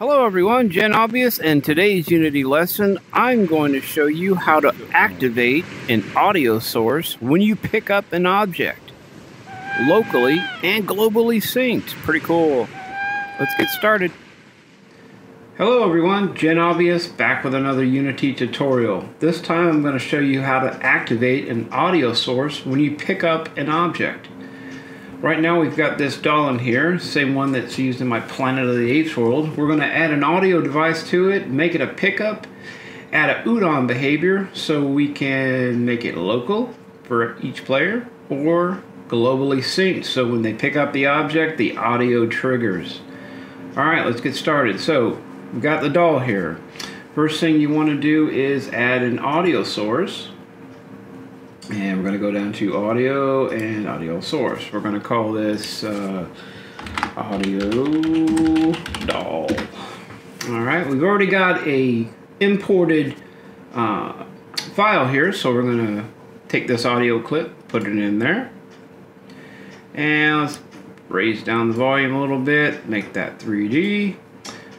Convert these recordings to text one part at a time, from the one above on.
Hello everyone, Gen Obvious, and today's Unity lesson, I'm going to show you how to activate an audio source when you pick up an object, locally and globally synced. Pretty cool. Let's get started. Hello everyone, Gen Obvious back with another Unity tutorial. This time I'm going to show you how to activate an audio source when you pick up an object. Right now we've got this doll in here, same one that's used in my Planet of the Apes world. We're going to add an audio device to it, make it a pickup, add a UDON behavior so we can make it local for each player or globally synced so when they pick up the object the audio triggers. Alright, let's get started. So we've got the doll here. First thing you want to do is add an audio source and we're going to go down to audio and audio source. We're going to call this uh, audio doll. All right, we've already got a imported uh, file here, so we're going to take this audio clip, put it in there, and let's raise down the volume a little bit, make that 3D,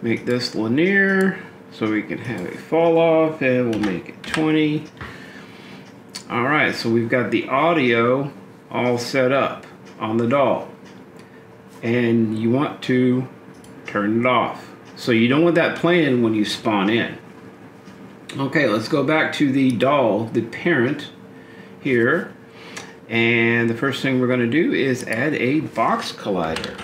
make this linear, so we can have a fall off, and we'll make it 20. All right, so we've got the audio all set up on the doll. And you want to turn it off. So you don't want that playing when you spawn in. Okay, let's go back to the doll, the parent here. And the first thing we're going to do is add a box collider.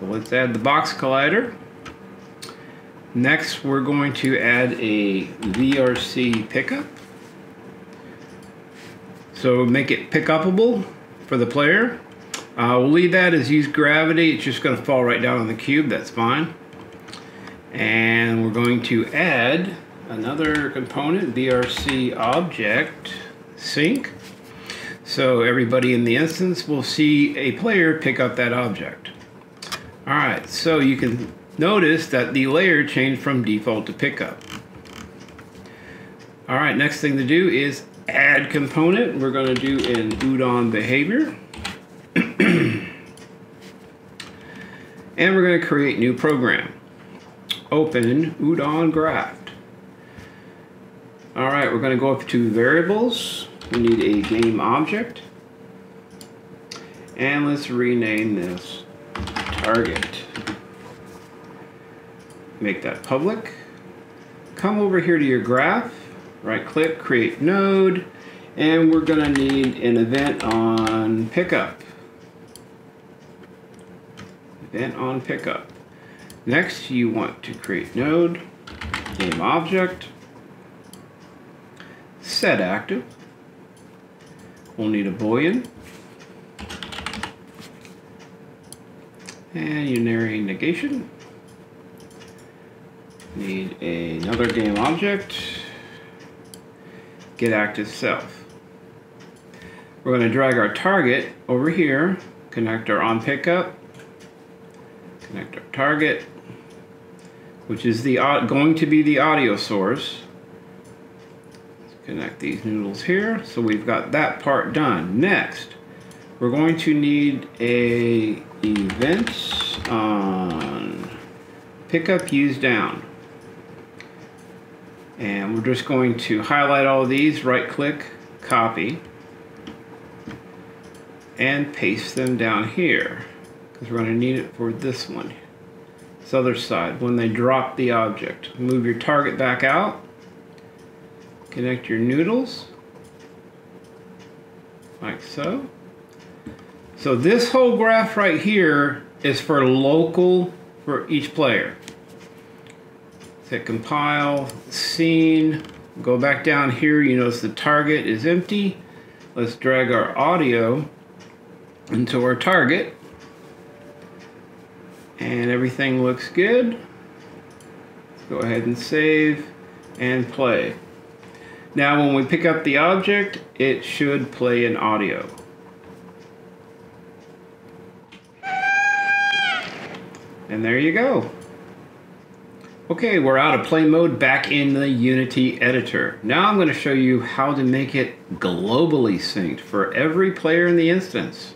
So let's add the box collider. Next, we're going to add a VRC pickup. So make it pick upable for the player. Uh, we'll leave that as use gravity. It's just going to fall right down on the cube. That's fine. And we're going to add another component, VRC object sync. So everybody in the instance will see a player pick up that object. All right, so you can notice that the layer changed from default to pickup. All right, next thing to do is add component, we're going to do an udon behavior. and we're going to create new program. Open udon graph. All right, we're going to go up to variables. We need a game object. And let's rename this target. Make that public. Come over here to your graph right click, create node, and we're going to need an event on pickup. Event on pickup. Next, you want to create node, game object, set active. We'll need a boolean. And unary negation. Need another game object get active self. We're going to drag our target over here, connect our on pickup, connect our target, which is the going to be the audio source. Let's connect these noodles here. So we've got that part done. Next, we're going to need a event on pickup use down. And we're just going to highlight all these, right click, copy, and paste them down here. Because we're going to need it for this one. This other side, when they drop the object. Move your target back out, connect your noodles, like so. So this whole graph right here is for local for each player hit compile, scene, go back down here, you notice the target is empty. Let's drag our audio into our target. And everything looks good. Let's go ahead and save and play. Now when we pick up the object, it should play an audio. And there you go. Okay, we're out of play mode back in the Unity editor. Now I'm going to show you how to make it globally synced for every player in the instance.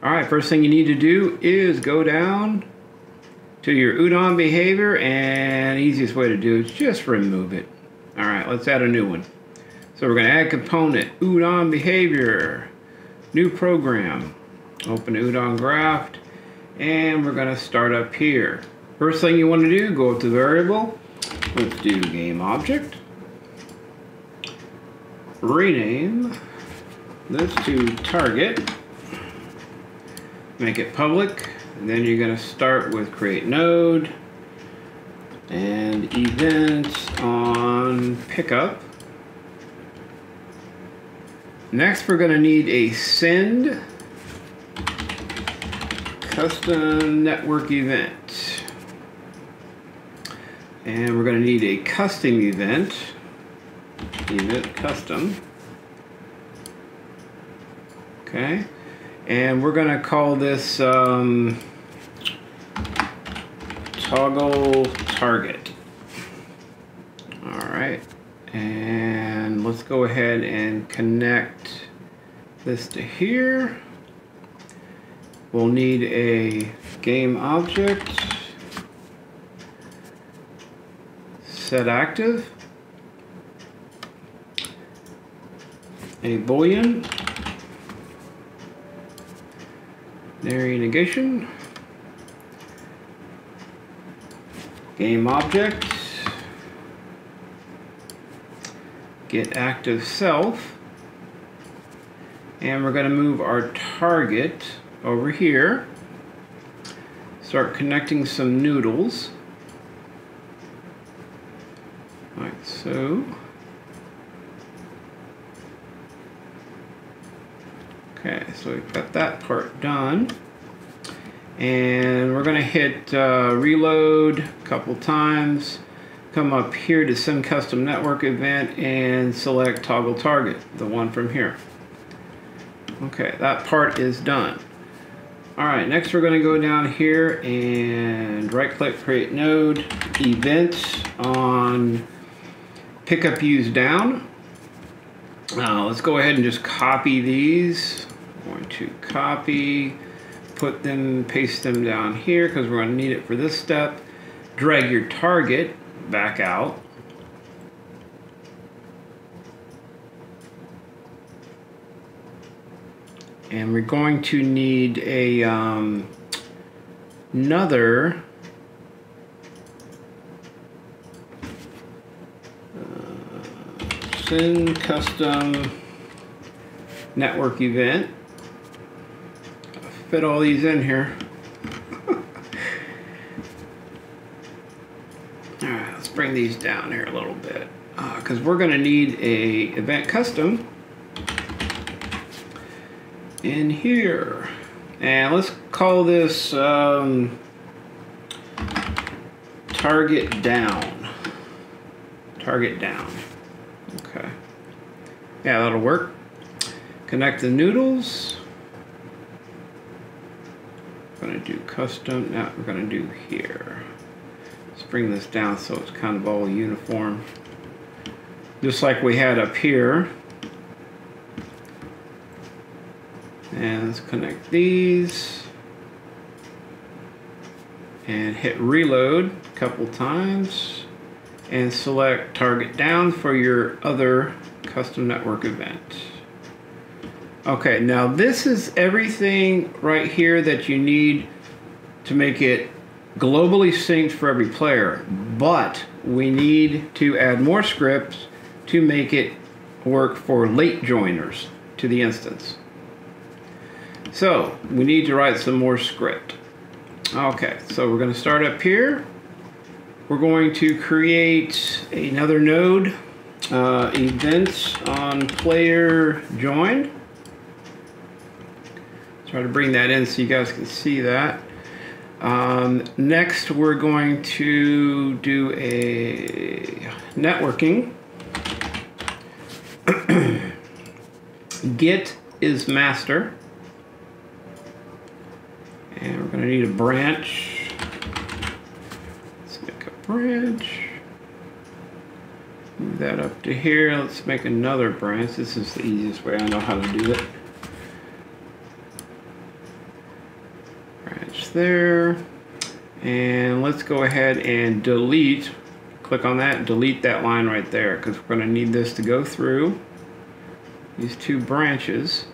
Alright, first thing you need to do is go down to your udon behavior and easiest way to do is just remove it. All right, let's add a new one. So we're gonna add component, udon behavior, new program, open udon graph, and we're gonna start up here. First thing you wanna do, go up to variable, let's do game object, rename this to target, make it public, and then you're going to start with create node and events on pickup. Next, we're going to need a send custom network event. And we're going to need a custom event, event custom. Okay. And we're going to call this um, toggle target. All right. And let's go ahead and connect this to here. We'll need a game object set active, a boolean, Nary negation. Game object. Get active self. And we're going to move our target over here. Start connecting some noodles. Like so. Okay, so we've got that part done. And we're gonna hit uh, reload a couple times. Come up here to send custom network event and select toggle target, the one from here. Okay, that part is done. All right, next we're gonna go down here and right click create node, event on pickup use down. Now let's go ahead and just copy these going to copy, put them, paste them down here because we're going to need it for this step. Drag your target back out. And we're going to need a um, another custom network event fit all these in here. Alright, let's bring these down here a little bit. Because uh, we're going to need a event custom in here. And let's call this um, target down. Target down. Okay. Yeah, that'll work. Connect the noodles going to do custom. Now we're to do here. Let's bring this down so it's kind of all uniform. Just like we had up here. And let's connect these. And hit reload a couple times. And select target down for your other custom network event. Okay, now this is everything right here that you need to make it globally synced for every player, but we need to add more scripts to make it work for late joiners to the instance. So we need to write some more script. Okay, so we're going to start up here. We're going to create another node, uh, events on player joined. Try to bring that in so you guys can see that. Um, next, we're going to do a networking. Git is master. And we're going to need a branch. Branch. Move that up to here. Let's make another branch. This is the easiest way I know how to do it. Branch there. And let's go ahead and delete, click on that, delete that line right there because we're going to need this to go through these two branches.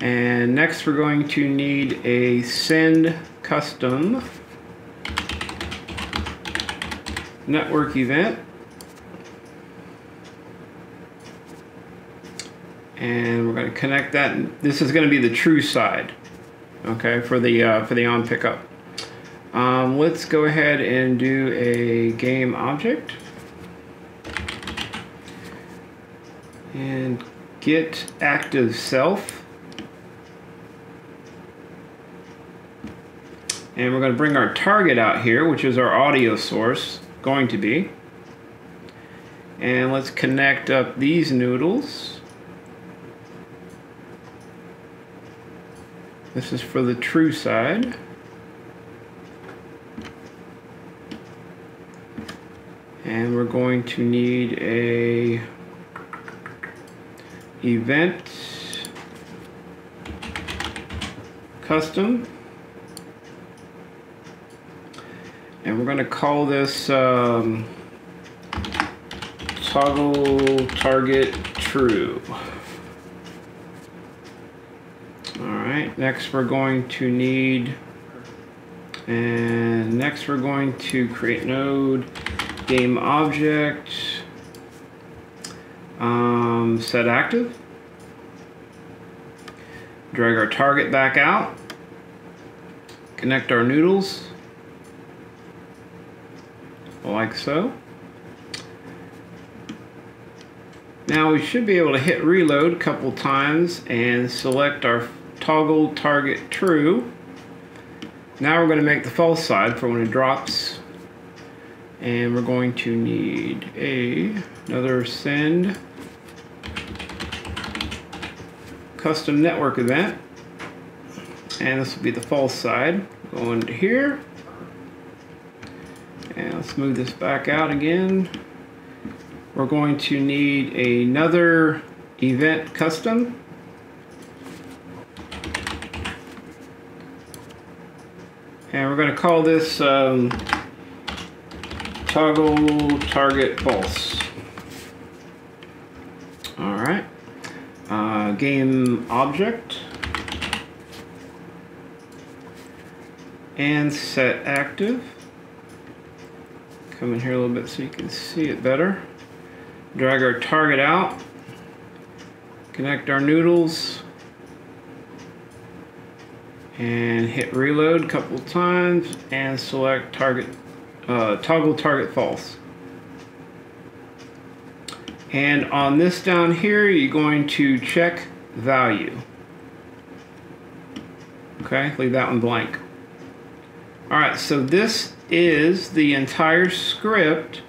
And next we're going to need a send custom network event. And we're going to connect that. This is going to be the true side, okay, for the uh, for the on pickup. Um, let's go ahead and do a game object. And get active self. And we're going to bring our target out here, which is our audio source, going to be. And let's connect up these noodles. This is for the true side. And we're going to need a event custom. And we're going to call this um, toggle target true. Alright, next we're going to need, and next we're going to create node, game object, um, set active, drag our target back out, connect our noodles, like so. Now we should be able to hit reload a couple times and select our toggle target true. Now we're going to make the false side for when it drops. And we're going to need a another send custom network event. And this will be the false side. Go into here. And let's move this back out again. We're going to need another event custom. And we're going to call this um, toggle target false. All right. Uh, game object. And set active. Come in here a little bit so you can see it better. Drag our target out. Connect our noodles. And hit reload a couple times and select target, uh, toggle target false. And on this down here, you're going to check value. Okay, leave that one blank. All right, so this is the entire script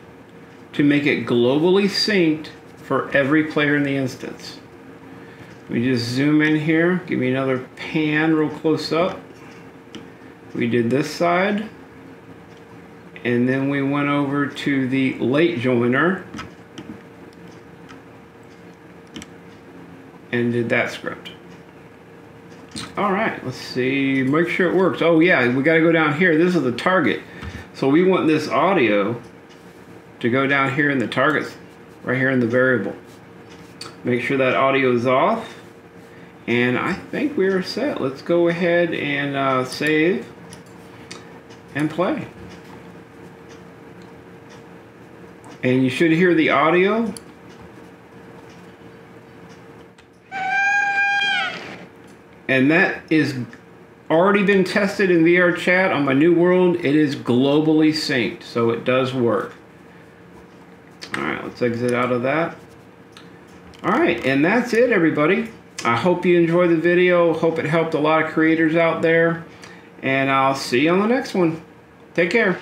to make it globally synced for every player in the instance. We just zoom in here, give me another pan real close up. We did this side, and then we went over to the late joiner and did that script. All right, let's see, make sure it works. Oh yeah, we gotta go down here. This is the target. So we want this audio to go down here in the targets, right here in the variable. Make sure that audio is off. And I think we are set. Let's go ahead and uh, save and play. And you should hear the audio. And that is already been tested in VR chat on my new world. It is globally synced, so it does work. All right, let's exit out of that. All right, and that's it, everybody. I hope you enjoyed the video. Hope it helped a lot of creators out there. And I'll see you on the next one. Take care.